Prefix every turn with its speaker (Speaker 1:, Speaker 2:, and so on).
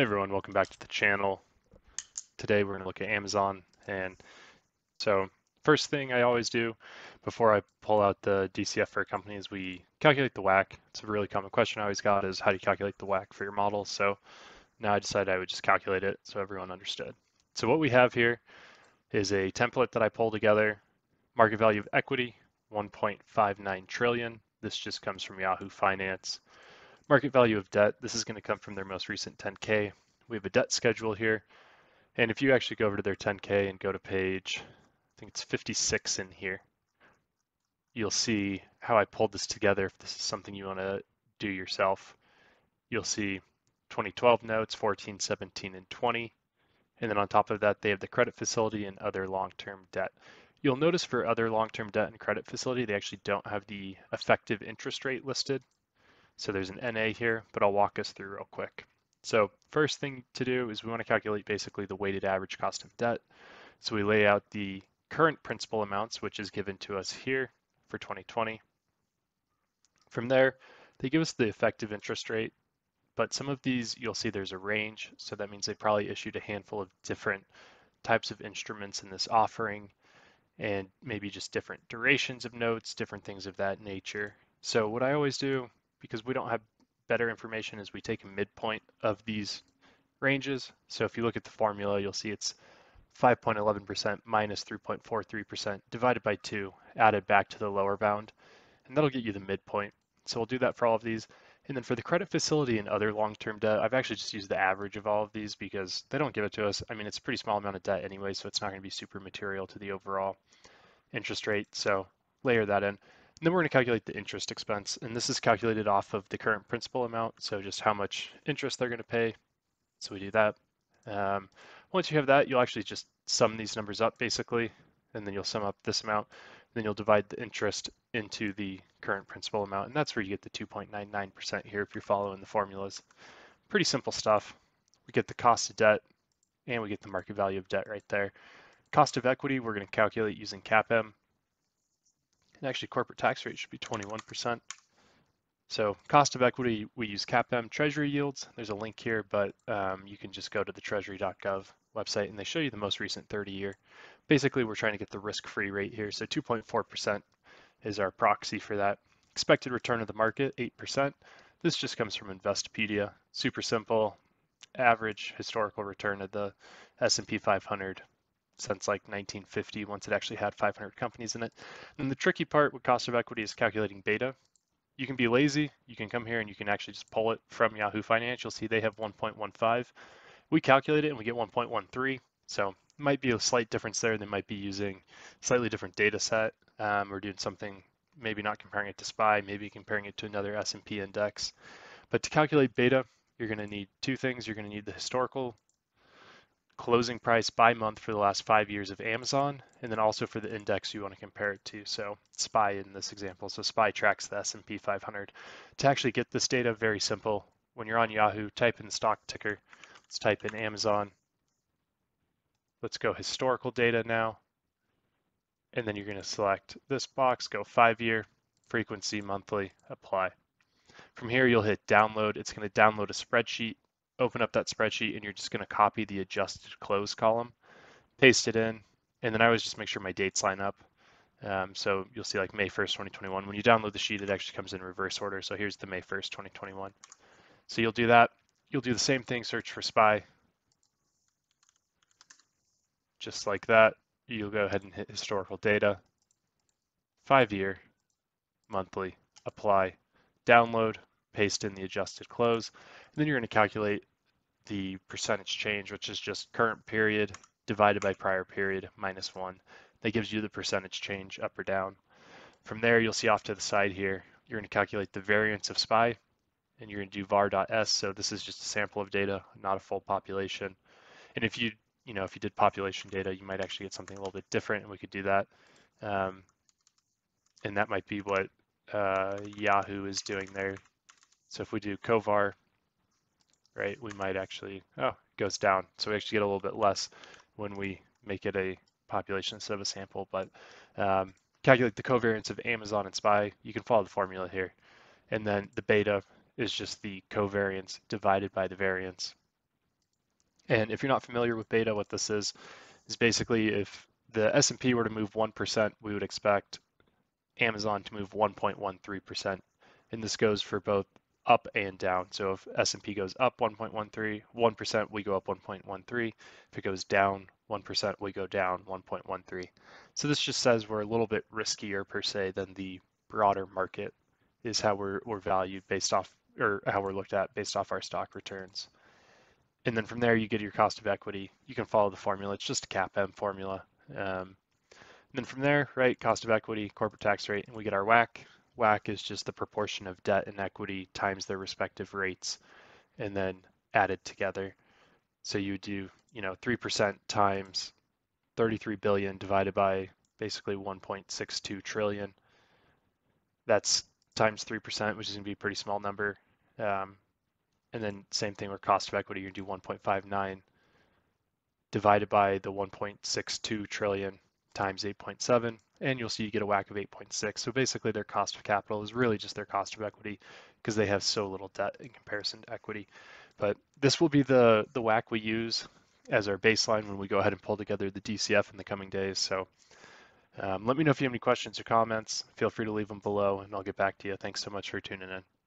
Speaker 1: Hey everyone, welcome back to the channel. Today we're going to look at Amazon. And so first thing I always do before I pull out the DCF for a company is we calculate the WACC. It's a really common question I always got is how do you calculate the WACC for your model? So now I decided I would just calculate it so everyone understood. So what we have here is a template that I pulled together. Market value of equity, 1.59 trillion. This just comes from Yahoo Finance. Market value of debt, this is going to come from their most recent 10K. We have a debt schedule here. And if you actually go over to their 10K and go to page, I think it's 56 in here, you'll see how I pulled this together if this is something you want to do yourself. You'll see 2012 notes, 14, 17, and 20. And then on top of that, they have the credit facility and other long-term debt. You'll notice for other long-term debt and credit facility, they actually don't have the effective interest rate listed. So there's an NA here, but I'll walk us through real quick. So first thing to do is we want to calculate basically the weighted average cost of debt. So we lay out the current principal amounts, which is given to us here for 2020. From there, they give us the effective interest rate, but some of these you'll see there's a range. So that means they probably issued a handful of different types of instruments in this offering and maybe just different durations of notes, different things of that nature. So what I always do because we don't have better information is we take a midpoint of these ranges. So if you look at the formula, you'll see it's 5.11% minus 3.43% divided by 2 added back to the lower bound. And that'll get you the midpoint. So we'll do that for all of these. And then for the credit facility and other long-term debt, I've actually just used the average of all of these because they don't give it to us. I mean, it's a pretty small amount of debt anyway, so it's not going to be super material to the overall interest rate. So layer that in then we're going to calculate the interest expense, and this is calculated off of the current principal amount, so just how much interest they're going to pay. So we do that. Um, once you have that, you'll actually just sum these numbers up basically, and then you'll sum up this amount. Then you'll divide the interest into the current principal amount, and that's where you get the 2.99% here if you're following the formulas. Pretty simple stuff. We get the cost of debt, and we get the market value of debt right there. Cost of equity, we're going to calculate using CAPM. And actually corporate tax rate should be 21%. So cost of equity, we use CAPM treasury yields. There's a link here, but um, you can just go to the treasury.gov website and they show you the most recent 30 year. Basically, we're trying to get the risk-free rate here. So 2.4% is our proxy for that. Expected return of the market, 8%. This just comes from Investopedia. Super simple, average historical return of the S&P 500 since like 1950 once it actually had 500 companies in it. And the tricky part with cost of equity is calculating beta. You can be lazy. You can come here and you can actually just pull it from Yahoo Finance. You'll see they have 1.15. We calculate it and we get 1.13. So might be a slight difference there. They might be using slightly different data set um, or doing something, maybe not comparing it to SPY, maybe comparing it to another S&P index. But to calculate beta, you're going to need two things. You're going to need the historical closing price by month for the last five years of Amazon, and then also for the index you want to compare it to. So SPY in this example. So SPY tracks the S&P 500. To actually get this data, very simple. When you're on Yahoo, type in stock ticker. Let's type in Amazon. Let's go historical data now. And then you're going to select this box, go five year, frequency, monthly, apply. From here, you'll hit download. It's going to download a spreadsheet open up that spreadsheet and you're just going to copy the adjusted close column, paste it in, and then I always just make sure my dates line up. Um, so you'll see like May 1st, 2021. When you download the sheet, it actually comes in reverse order. So here's the May 1st, 2021. So you'll do that. You'll do the same thing, search for SPY. Just like that, you'll go ahead and hit historical data, five year, monthly, apply, download, paste in the adjusted close, and then you're going to calculate the percentage change, which is just current period divided by prior period minus one. That gives you the percentage change up or down. From there, you'll see off to the side here, you're going to calculate the variance of SPY, and you're going to do var.s. So this is just a sample of data, not a full population. And if you, you know, if you did population data, you might actually get something a little bit different, and we could do that. Um, and that might be what uh, Yahoo is doing there. So if we do covar right, we might actually, oh, it goes down. So we actually get a little bit less when we make it a population instead of a sample, but um, calculate the covariance of Amazon and SPY. You can follow the formula here. And then the beta is just the covariance divided by the variance. And if you're not familiar with beta, what this is, is basically if the S&P were to move 1%, we would expect Amazon to move 1.13%. And this goes for both up and down. So if S&P goes up 1.13, 1%, we go up 1.13. If it goes down 1%, we go down 1.13. So this just says we're a little bit riskier per se than the broader market is how we're, we're valued based off, or how we're looked at based off our stock returns. And then from there, you get your cost of equity. You can follow the formula. It's just a CAPM formula. Um, and then from there, right, cost of equity, corporate tax rate, and we get our WACC. WACC is just the proportion of debt and equity times their respective rates and then added together. So you do, you know, 3% times 33 billion divided by basically 1.62 trillion. That's times 3%, which is going to be a pretty small number. Um, and then same thing with cost of equity, you do 1.59 divided by the 1.62 trillion times 8.7, and you'll see you get a WACC of 8.6. So basically their cost of capital is really just their cost of equity because they have so little debt in comparison to equity. But this will be the, the WACC we use as our baseline when we go ahead and pull together the DCF in the coming days. So um, let me know if you have any questions or comments. Feel free to leave them below and I'll get back to you. Thanks so much for tuning in.